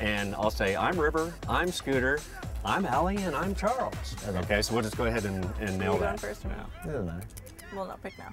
and I'll say, I'm River, I'm Scooter, I'm Alli, and I'm Charles. Okay, so we'll just go ahead and, and nail you that. going first or Yeah. It doesn't matter. Well, no, pick now.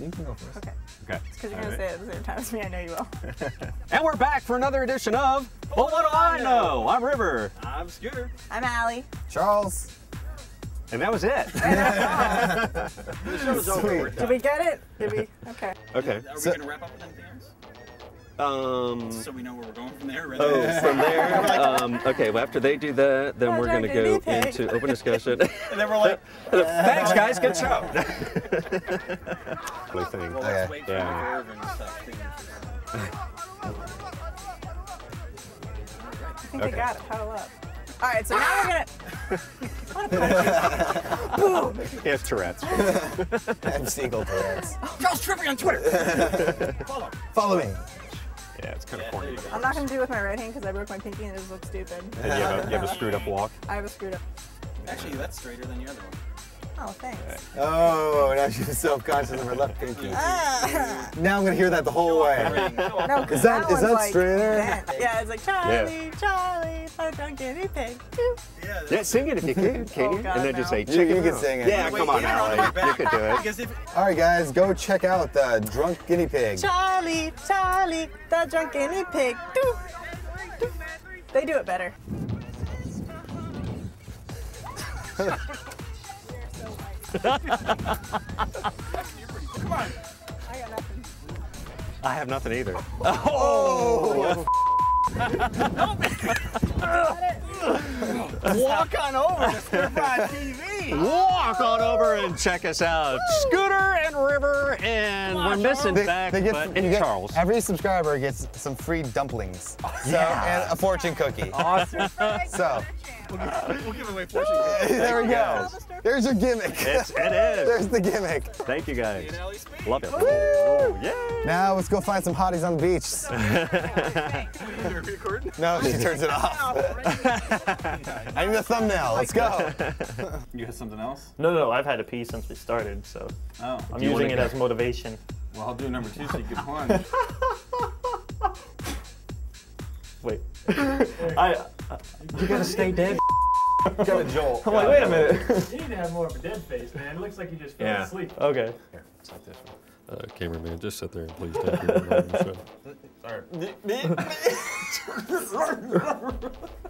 You can go first. Okay. Okay. Because you're All going to say it at the same time as me. I know you will. And we're back for another edition of But What Do I Know? I'm River. I'm Scooter. I'm Alli. Charles. And that was it. The show's over. Did we get it? Did we? Okay. okay. Are we So- gonna wrap up with anything else? Um, So we know where we're going from there. Right? oh, from there. Um, okay, well, after they do that, then we're going to go into open discussion. and then we're like, Thanks, guys. Good show. Play thing. well, let's wait for Yeah. Irv and stuff. I think Okay. they got it. Huddle up. All right, so now we're gonna. He has Tourette's. I'm Siegel Tourette's. Charles Trippy on Twitter. Follow. Follow me. Yeah, it's kind of corny. there. I'm not gonna do it with my right hand because I broke my pinky and it just looks stupid. And you have, a, you have a screwed up walk. I have a screwed up. Actually, that's straighter than the other one. Oh, thanks. Oh, now she's self-conscious of her left pinky. Ah. Now I'm gonna hear that the whole way. No, 'cause Is that- is that like straighter? bent. Yeah, it's like Charlie, Charlie, the drunk guinea pig. Doo. Yeah. Yeah, sing it if you can, can Oh. God, and then just say, You- check you it can sing it. Yeah, Wait, come on, yeah, Alli. no, no, You could do it. If All right, guys, go check out the Drunk Guinea Pig. Charlie, Charlie, the drunk guinea pig. Doo. Doo. They do it better. come on, I got nothing. I have nothing either. Oh! Walk on over to Square TV. Walk on over and check us out. Scooter and River, and we're missing back, but you and get- Charles. Every subscriber gets some free dumplings. So and a fortune cookie. Awesome. So We'll give away fortune. there we go. There's your gimmick. It's, it is. There's the gimmick. Thank you guys. And Alli Speed. Love it. Ooh, yay. Now let's go find some hotties on the beach. No, she turns it off. I need a thumbnail. Let's go. You have something else? No, no, no, I've had a pee since we started, so Oh. I'm you using wanna it as motivation. Well, I'll do number two so you can plunge. Wait. I, You gotta stay dead. Got a jolt. I'm like, wait a minute. You need to have more of a dead face, man. It looks like you just fell Yeah. asleep. okay. Here, it's like this one. Uh, cameraman, just sit there and please take your role in the show.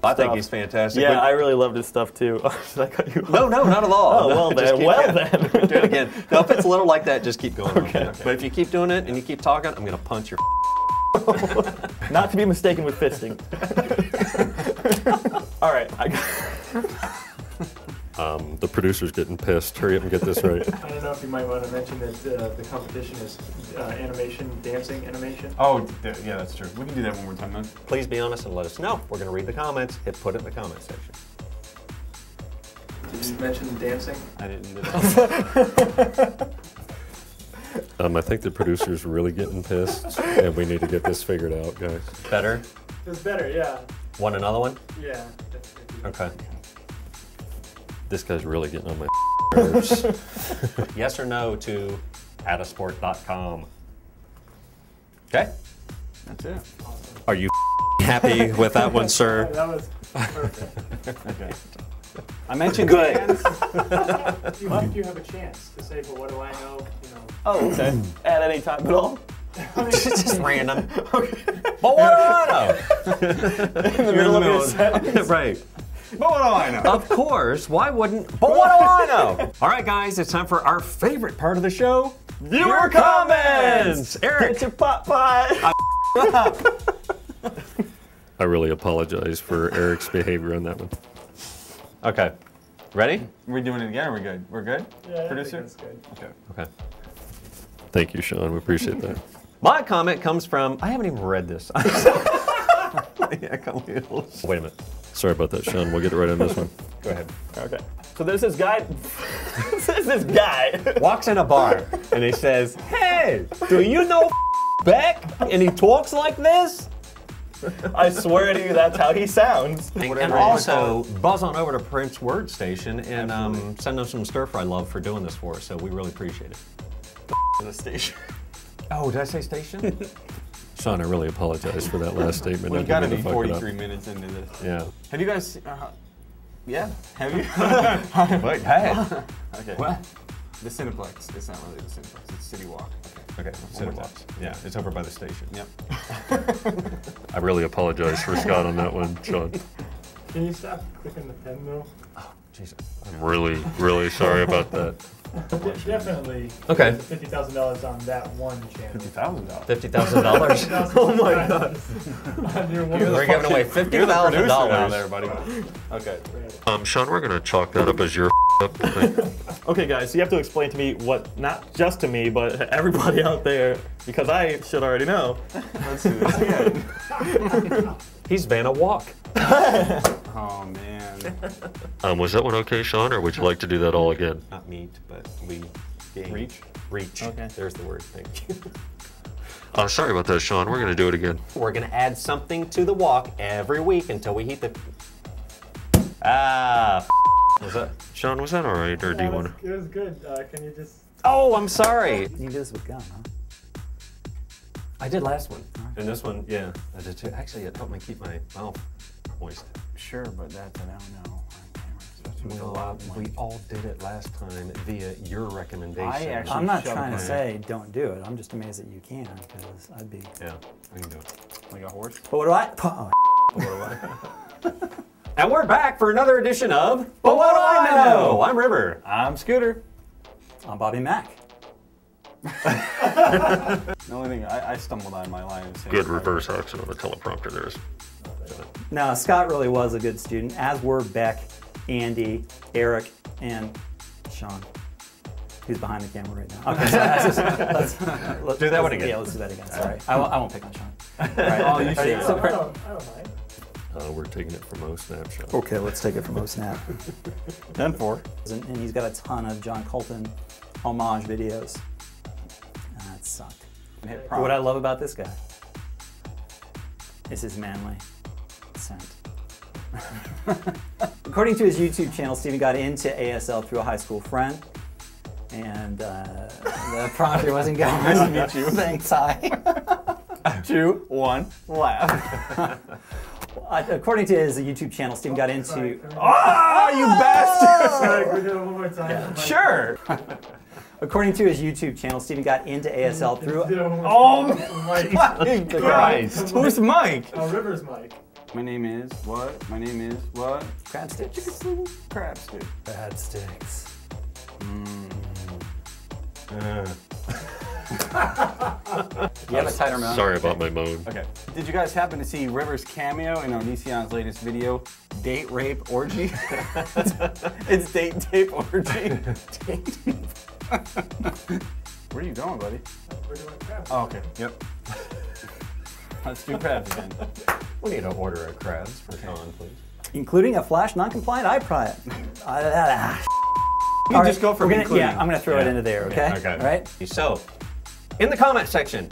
I think he's fantastic. Yeah, but- I really love his stuff too. Should I cut you off? no, no, not at all. Oh, well Just then. keep- Well then. do it again. No, if it's a little like that, just keep going. Okay. But if you keep doing it and you keep talking, I'm gonna punch your. Not to be mistaken with fisting. All right. I got, Um, the producer's getting pissed. Hurry up and get this right. I don't know if you might want to mention that uh, the competition is uh, animation, dancing animation. Oh, th- yeah, that's true. We can do that one more time then. Please be honest and let us know. We're gonna read the comments. Hit put it in the comment section. Did you mention dancing? I didn't. Um, I think the producer's really getting pissed, and we need to get this figured out, guys. Better. It's better, yeah. Want another one? Yeah. if- if you- Okay. This guy's really getting on my nerves. Yes or no to adasport.com. Okay. That's it. Are you happy with that one, sir? That was perfect. Okay. I mentioned Good. fans. you think you have a chance to say, but what do I know? You know. oh, okay. At any time at all. just random. But what do I know? In the middle of your sentence. right. But what do I know? Of course. Why wouldn't? But what do I know? All right, guys, it's time for our favorite part of the show viewer comments. Eric. Get your pot pie. I really apologize for Eric's behavior on that one. Okay. Ready? Are we doing it again? Are we good? We're good? Yeah, I Producer? think that's good. Okay. Okay. Thank you, Shawn. We appreciate that. My comment comes from. I haven't even read this. yeah, come here. Wait a minute. Sorry about that, Shawn. We'll get it right on this one. Go ahead. Okay. So there's this guy. there's this guy. Walks in a bar and he says, "Hey, do you know Beck?" And he talks like this. I swear to you, that's how he sounds. And, Whatever and also, buzz on over to Prince Word Station and um, send them some stir fry love for doing this for us. So we really appreciate it. The station. Oh, did I say station? Shawn, I really apologize for that last statement. I We've got to be fuck it up. 43 minutes into this. Yeah. Have you guys? Uh, yeah. Have you? Wait, hey. okay. What? The Cineplex. It's not really the Cineplex. It's City Walk. Okay, One more time. Yeah, it's over by the station. Yep. I really apologize for Scott on that one, Shawn. Can you stop clicking the pen though? Jesus. I'm really, really sorry about that. Definitely. Okay. Fifty thousand dollars on that one channel. Fifty thousand dollars. Fifty thousand dollars. oh my god. we're giving away fifty You're the thousand producer now, dollars. there, buddy. Okay. Um, Shawn, we're gonna chalk that up as your up. thing. Okay, guys, so you have to explain to me what, not just to me, but everybody out there, because I should already know. Let's do this again. He's Vanna Walk. Oh man. Um, was that one okay, Shawn, or would you like to do that all again? Not meat, but we. Gain. Reach? Reach. Okay. There's the word. Thank you. Uh, sorry about that, Shawn. We're gonna do it again. We're gonna add something to the walk every week until we hit the. Ah. f- Was that? Shawn, was that all right, or do you want to? it was good. Uh, can you just? Oh, I'm sorry. You do this with gum, huh? I did last one, and this one, yeah, I did too. Actually, it helped me keep my mouth moist. Sure, but that's an no no. Well, uh, we all did it last time via your recommendation. I actually- I'm not trying to it. say don't do it. I'm just amazed that you can because I'd be. Yeah, we can do it. Like a horse. But what do I? Oh, And we're back for another edition of But What Do I Know? I'm River. I'm Scooter. I'm Bobby Mack. The only thing I, I stumbled on my line is Good reverse action of a teleprompter. There is. No, Scott really was a good student, as were Beck, Andy, Eric, and Shawn, who's behind the camera right now. Okay, so let's, let's, let's Do that one let's- again. Yeah, let's do that again. Sorry, I won't, I won't pick on Shawn. Right. Oh, you Ready? should. So, I don't, I don't mind. Uh, we're taking it from O Snapshot. okay, let's take it from OSNAP. Ten four. And, and he's got a ton of John Colton homage videos. Sucked. What I love about this guy is his manly scent. According to his YouTube channel, Steven got into ASL through a high school friend. And uh, the prompter wasn't going. nice to meet you. Thanks, hi. Two, one, laugh. Uh, according to his YouTube channel, Steven got into. Ah, you bastard! Sorry, we do it one more time. Sure. According to his YouTube channel, Steven got into ASL through. Do it one more Oh. Mike. my Christ. Who's Mike? Oh, Rivers Mike. My name is what? My name is what? Crab sticks. Crab stick. Crab sticks. You have a tighter mouth. Sorry about my moan. Okay. Did you guys happen to see Rivers' cameo in Onision's latest video, Date Rape Orgy? it's Date Tape Orgy. Date Where are you going, buddy? We're doing crab. Oh, okay. Yep. Let's do crabs again. We need to order a crabs for Shawn, please. including a flash non-compliant iPod. Uh, You just go for we're gonna, including. Yeah, I'm gonna throw it into there. Okay. Okay. All right. So, in the comment section,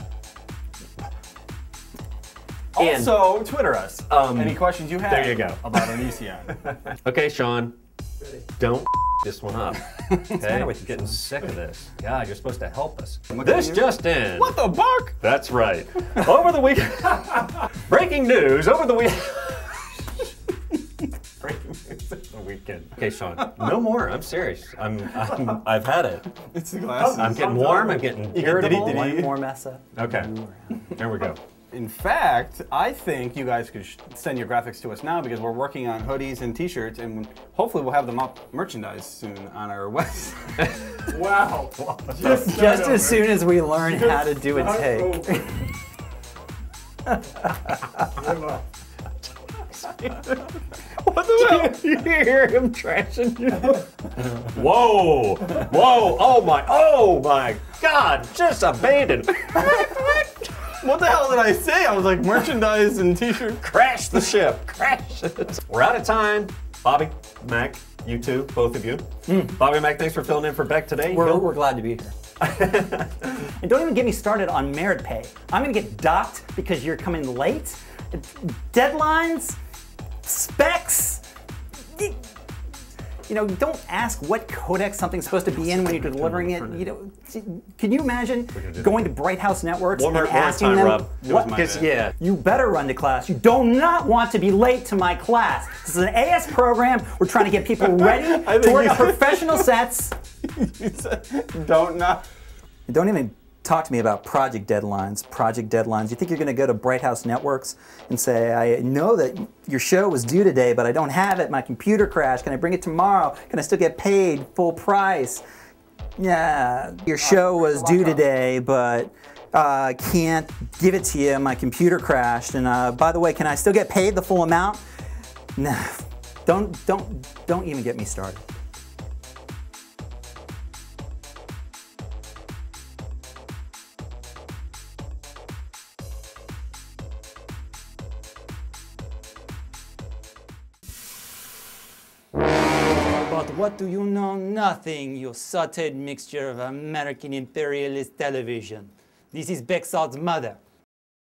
And- Twitter us. Um, Any questions you have there you go. about Onision. okay, Shawn, don't this one up. Okay, matter with you, getting sick of this. God, you're supposed to help us. This at just in. what the fuck? That's right. Over the week, breaking news over the week. breaking news over the weekend. Okay, Shawn, no more. I'm serious. I'm, I'm I've had it. It's the glasses. I'm getting warm. I'm getting irritable. did he- One more mess up. Okay, there we go. In fact, I think you guys could sh- send your graphics to us now because we're working on hoodies and T-shirts, and hopefully we'll have them up merchandise soon on our website. Wow. Just, Just as soon as we learn how to do a take. What the hell? You hear him trashing you? Whoa! Whoa! Oh my! Oh my God! Just abandoned. what the hell did I say? I was like merchandise and T-shirt. Crash the ship. Crash it. We're out of time. Bobby, Mac, you two, both of you. Hmm. Bobby, Mac, thanks for filling in for Beck today. We're, we're glad to be here. and don't even get me started on merit pay. I'm gonna get docked because you're coming late. Deadlines, specs. You know, don't ask what codec something's supposed to be in when you're delivering it. You know, can you imagine going to Bright House Networks One more- and asking time, them Rob. What? Because yeah, You better run to class. You do not want to be late to my class. This is an AS program. We're trying to get people ready to work on professional sets. Don't not. Don't even talk to me about project deadlines. Project deadlines. You think you're going to go to Bright House Networks and say, I know that your show was due today, but I don't have it. My computer crashed. Can I bring it tomorrow? Can I still get paid full price? Yeah, your show was due today, but uh, I can't give it to you. My computer crashed. And uh, by the way, can I still get paid the full amount? Nah, don't, don't, don't even get me started. But what do you know? Nothing, you sauteed mixture of American imperialist television. This is Bexard's mother.